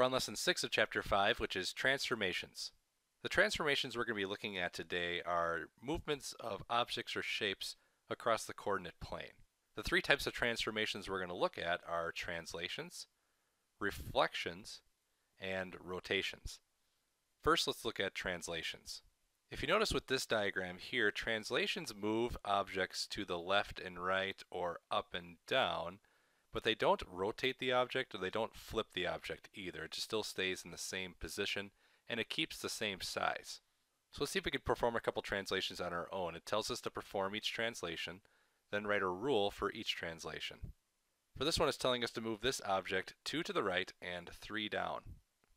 We're on lesson 6 of chapter 5, which is transformations. The transformations we're going to be looking at today are movements of objects or shapes across the coordinate plane. The three types of transformations we're going to look at are translations, reflections, and rotations. First, let's look at translations. If you notice with this diagram here, translations move objects to the left and right or up and down, but they don't rotate the object or they don't flip the object either. It just still stays in the same position and it keeps the same size. So let's see if we can perform a couple translations on our own. It tells us to perform each translation, then write a rule for each translation. For this one, it's telling us to move this object 2 to the right and 3 down.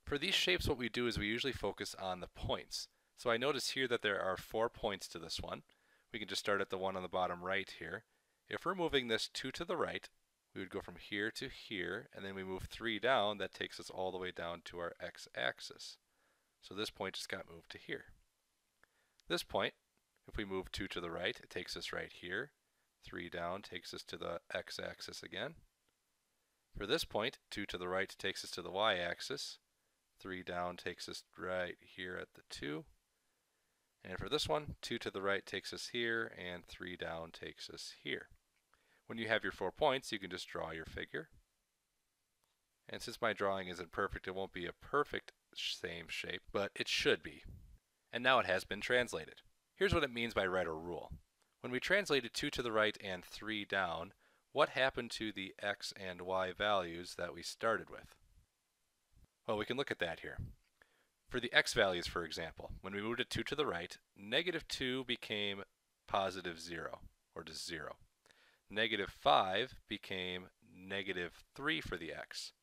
For these shapes, what we do is we usually focus on the points. So I notice here that there are four points to this one. We can just start at the one on the bottom right here. If we're moving this 2 to the right, we would go from here to here, and then we move 3 down, that takes us all the way down to our x-axis. So this point just got moved to here. This point, if we move 2 to the right, it takes us right here. 3 down takes us to the x-axis again. For this point, 2 to the right takes us to the y-axis. 3 down takes us right here at the 2. And for this one, 2 to the right takes us here, and 3 down takes us here. When you have your four points, you can just draw your figure. And since my drawing isn't perfect, it won't be a perfect same shape, but it should be. And now it has been translated. Here's what it means by right or rule. When we translated 2 to the write and 3 down, what happened to the x and y values that we started with? Well, we can look at that here. For the x values, for example, when we moved it 2 to the right, negative 2 became positive 0, or just 0. Negative 5 became negative 3 for the x.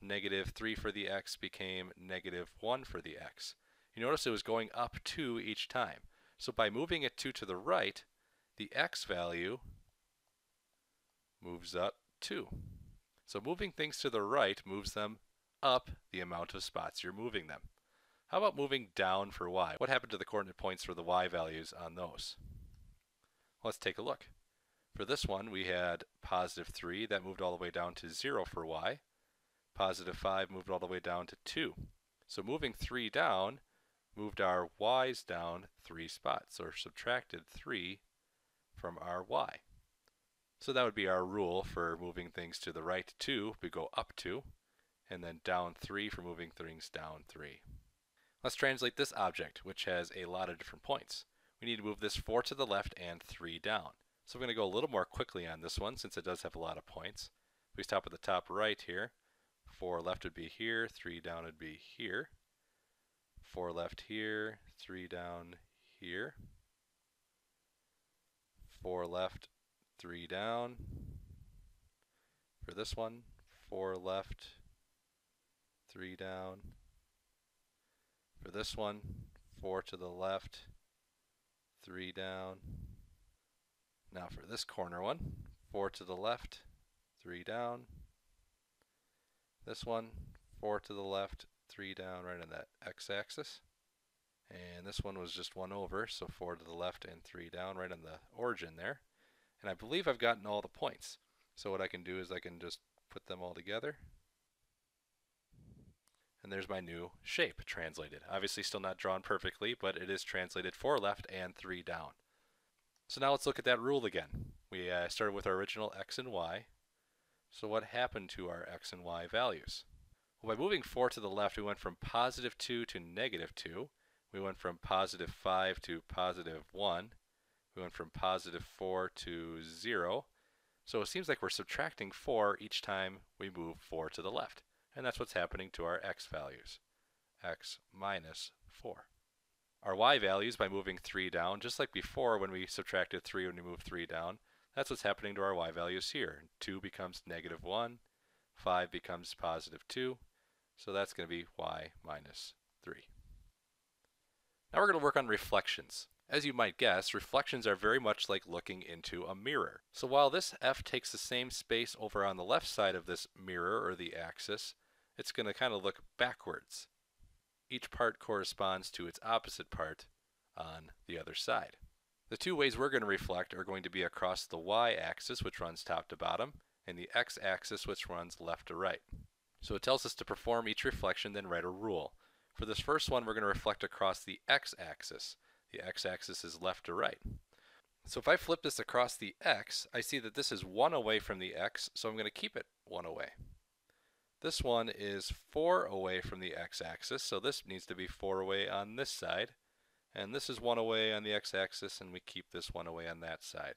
Negative 3 for the x became negative 1 for the x. You notice it was going up 2 each time. So by moving it 2 to the right, the x value moves up 2. So moving things to the right moves them up the amount of spots you're moving them. How about moving down for y? What happened to the coordinate points for the y values on those? Let's take a look. For this one, we had positive 3. That moved all the way down to 0 for y. Positive 5 moved all the way down to 2. So moving 3 down moved our y's down 3 spots, or subtracted 3 from our y. So that would be our rule for moving things to the right 2. We go up 2, and then down 3 for moving things down 3. Let's translate this object, which has a lot of different points. We need to move this 4 to the left and 3 down. So we're going to go a little more quickly on this one since it does have a lot of points. If we stop at the top right here, 4 left would be here, 3 down would be here. 4 left here, 3 down here. 4 left, 3 down. For this one, 4 left, 3 down. For this one, 4 to the left, 3 down. Now for this corner one, 4 to the left, 3 down. This one, 4 to the left, 3 down right on that x-axis. And this one was just 1 over, so 4 to the left and 3 down right on the origin there. And I believe I've gotten all the points. So what I can do is I can just put them all together and there's my new shape translated. Obviously still not drawn perfectly, but it is translated 4 left and 3 down. So now let's look at that rule again. We uh, started with our original x and y. So what happened to our x and y values? Well, by moving 4 to the left, we went from positive 2 to negative 2. We went from positive 5 to positive 1. We went from positive 4 to 0. So it seems like we're subtracting 4 each time we move 4 to the left and that's what's happening to our x values, x minus 4. Our y values by moving 3 down, just like before when we subtracted 3 when we moved 3 down, that's what's happening to our y values here. 2 becomes negative 1, 5 becomes positive 2, so that's going to be y minus 3. Now we're going to work on reflections. As you might guess, reflections are very much like looking into a mirror. So while this f takes the same space over on the left side of this mirror or the axis, it's going to kind of look backwards. Each part corresponds to its opposite part on the other side. The two ways we're going to reflect are going to be across the y-axis, which runs top to bottom, and the x-axis, which runs left to right. So it tells us to perform each reflection, then write a rule. For this first one, we're going to reflect across the x-axis. The x-axis is left to right. So if I flip this across the x, I see that this is 1 away from the x, so I'm going to keep it 1 away. This one is 4 away from the x-axis, so this needs to be 4 away on this side. And this is 1 away on the x-axis, and we keep this 1 away on that side.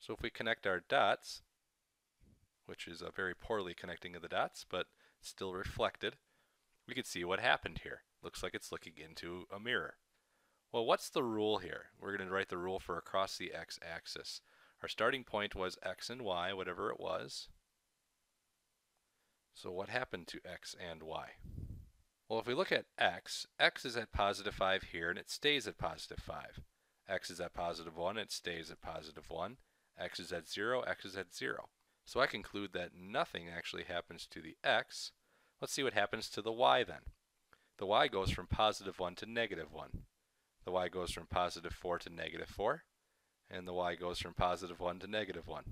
So if we connect our dots, which is a very poorly connecting of the dots, but still reflected, we can see what happened here. Looks like it's looking into a mirror. Well, what's the rule here? We're going to write the rule for across the x-axis. Our starting point was x and y, whatever it was. So what happened to x and y? Well, if we look at x, x is at positive 5 here, and it stays at positive 5. x is at positive 1, it stays at positive 1. x is at 0, x is at 0. So I conclude that nothing actually happens to the x. Let's see what happens to the y then. The y goes from positive 1 to negative 1. The y goes from positive 4 to negative 4. And the y goes from positive 1 to negative 1.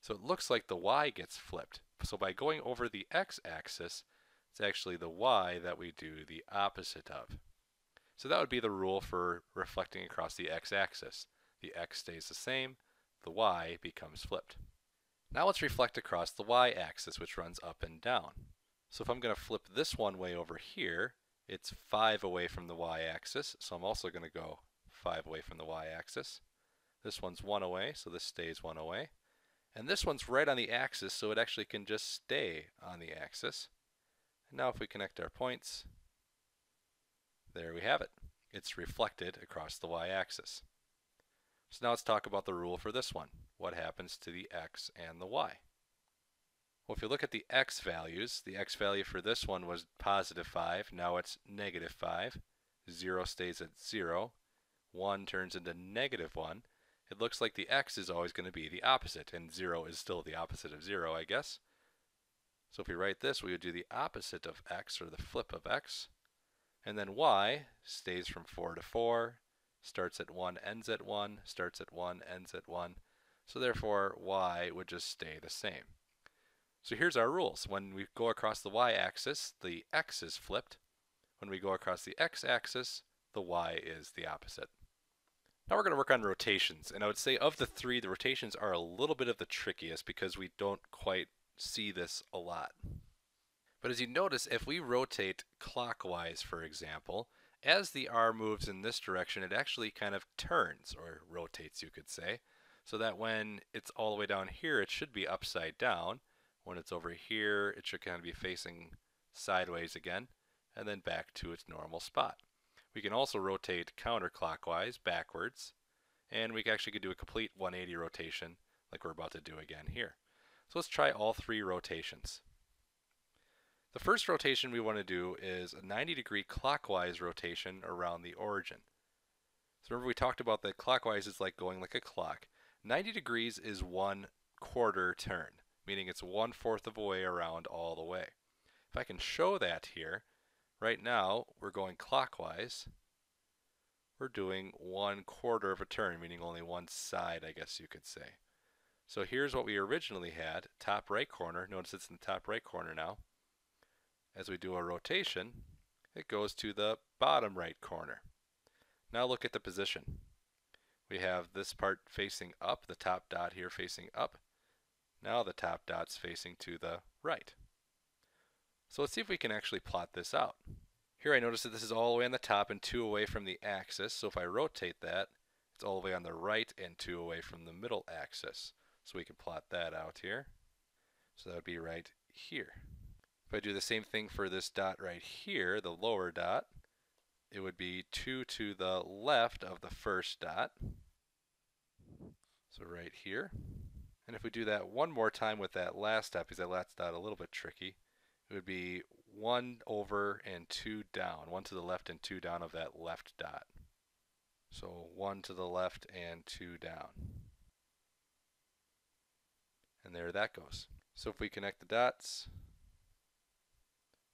So it looks like the y gets flipped. So by going over the x-axis, it's actually the y that we do the opposite of. So that would be the rule for reflecting across the x-axis. The x stays the same, the y becomes flipped. Now let's reflect across the y-axis, which runs up and down. So if I'm going to flip this one way over here, it's 5 away from the y-axis, so I'm also going to go 5 away from the y-axis. This one's 1 away, so this stays 1 away. And this one's right on the axis, so it actually can just stay on the axis. And now if we connect our points, there we have it. It's reflected across the y-axis. So now let's talk about the rule for this one. What happens to the x and the y? Well, if you look at the x values, the x value for this one was positive 5. Now it's negative 5. 0 stays at 0. 1 turns into negative 1 it looks like the x is always going to be the opposite, and 0 is still the opposite of 0, I guess. So if we write this, we would do the opposite of x, or the flip of x. And then y stays from 4 to 4, starts at 1, ends at 1, starts at 1, ends at 1. So therefore, y would just stay the same. So here's our rules. When we go across the y-axis, the x is flipped. When we go across the x-axis, the y is the opposite. Now we're going to work on rotations, and I would say of the three, the rotations are a little bit of the trickiest because we don't quite see this a lot. But as you notice, if we rotate clockwise, for example, as the R moves in this direction, it actually kind of turns, or rotates, you could say, so that when it's all the way down here, it should be upside down. When it's over here, it should kind of be facing sideways again, and then back to its normal spot. We can also rotate counterclockwise, backwards, and we actually could do a complete 180 rotation like we're about to do again here. So let's try all three rotations. The first rotation we want to do is a 90 degree clockwise rotation around the origin. So remember we talked about that clockwise is like going like a clock. 90 degrees is one quarter turn, meaning it's one fourth of a way around all the way. If I can show that here, Right now, we're going clockwise. We're doing one quarter of a turn, meaning only one side, I guess you could say. So here's what we originally had, top right corner. Notice it's in the top right corner now. As we do a rotation, it goes to the bottom right corner. Now look at the position. We have this part facing up, the top dot here facing up. Now the top dot's facing to the right. So let's see if we can actually plot this out. Here I notice that this is all the way on the top and 2 away from the axis, so if I rotate that, it's all the way on the right and 2 away from the middle axis. So we can plot that out here. So that would be right here. If I do the same thing for this dot right here, the lower dot, it would be 2 to the left of the first dot. So right here. And if we do that one more time with that last dot, because that last dot a little bit tricky, it would be 1 over and 2 down, 1 to the left and 2 down of that left dot. So 1 to the left and 2 down. And there that goes. So if we connect the dots,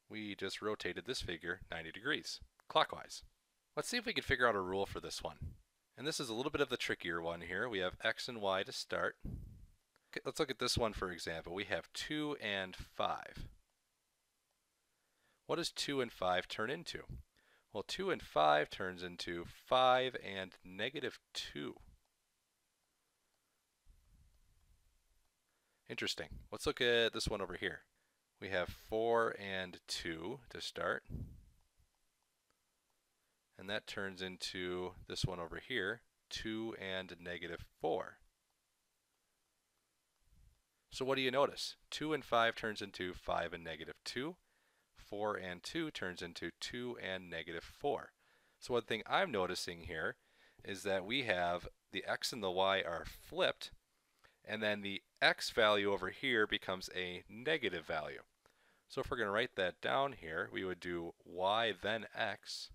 we just rotated this figure 90 degrees, clockwise. Let's see if we can figure out a rule for this one. And this is a little bit of the trickier one here. We have x and y to start. Let's look at this one for example. We have 2 and 5. What does 2 and 5 turn into? Well, 2 and 5 turns into 5 and negative 2. Interesting. Let's look at this one over here. We have 4 and 2 to start. And that turns into this one over here, 2 and negative 4. So what do you notice? 2 and 5 turns into 5 and negative 2. 4 and 2 turns into 2 and negative 4. So one thing I'm noticing here is that we have the x and the y are flipped, and then the x value over here becomes a negative value. So if we're going to write that down here, we would do y then x,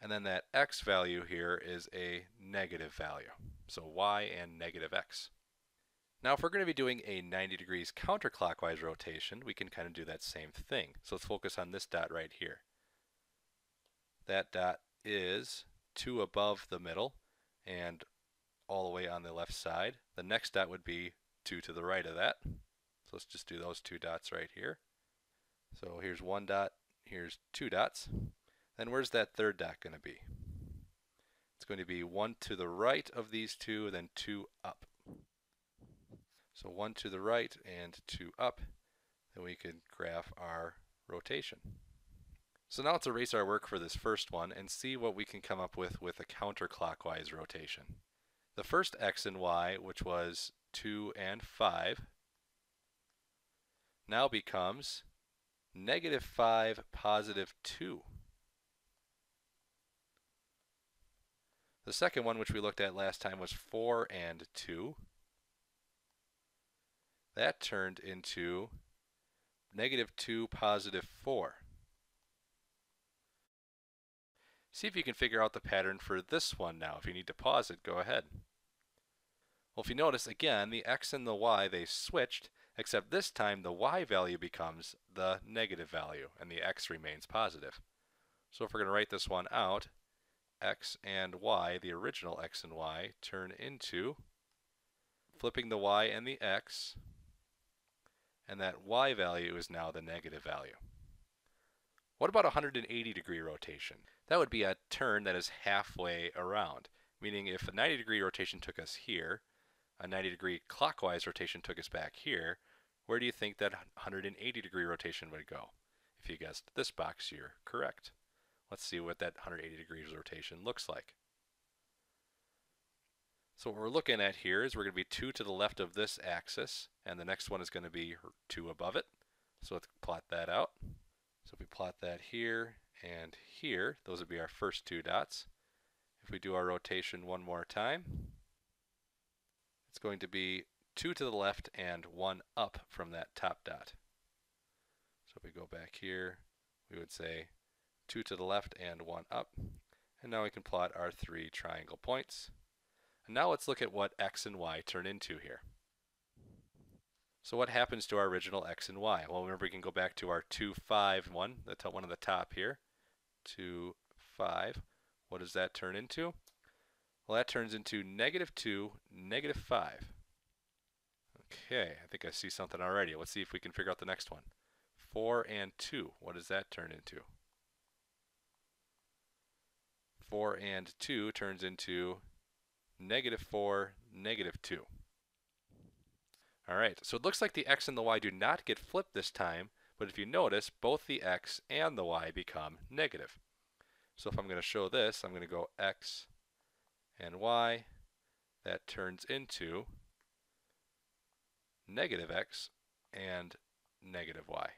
and then that x value here is a negative value. So y and negative x. Now if we're going to be doing a 90 degrees counterclockwise rotation, we can kind of do that same thing. So let's focus on this dot right here. That dot is 2 above the middle and all the way on the left side. The next dot would be 2 to the right of that. So let's just do those two dots right here. So here's one dot, here's two dots. Then where's that third dot going to be? It's going to be 1 to the right of these two, then 2 up. So one to the right and two up, then we could graph our rotation. So now let's erase our work for this first one and see what we can come up with with a counterclockwise rotation. The first x and y, which was 2 and 5, now becomes negative 5, positive 2. The second one, which we looked at last time, was 4 and 2. That turned into negative 2, positive 4. See if you can figure out the pattern for this one now. If you need to pause it, go ahead. Well, if you notice, again, the x and the y, they switched, except this time the y value becomes the negative value, and the x remains positive. So if we're going to write this one out, x and y, the original x and y, turn into flipping the y and the x, and that y value is now the negative value. What about 180 degree rotation? That would be a turn that is halfway around, meaning if a 90 degree rotation took us here, a 90 degree clockwise rotation took us back here, where do you think that 180 degree rotation would go? If you guessed this box, you're correct. Let's see what that 180 degrees rotation looks like. So what we're looking at here is we're going to be 2 to the left of this axis, and the next one is going to be 2 above it. So let's plot that out. So if we plot that here and here, those would be our first two dots. If we do our rotation one more time, it's going to be 2 to the left and 1 up from that top dot. So if we go back here, we would say 2 to the left and 1 up. And now we can plot our three triangle points. And now let's look at what x and y turn into here. So what happens to our original x and y? Well, remember we can go back to our 2, 5, 1, the one on the top here. 2, 5. What does that turn into? Well, that turns into negative 2, negative 5. Okay, I think I see something already. Let's see if we can figure out the next one. 4 and 2. What does that turn into? 4 and 2 turns into negative 4, negative 2. Alright, so it looks like the x and the y do not get flipped this time, but if you notice, both the x and the y become negative. So if I'm going to show this, I'm going to go x and y. That turns into negative x and negative y.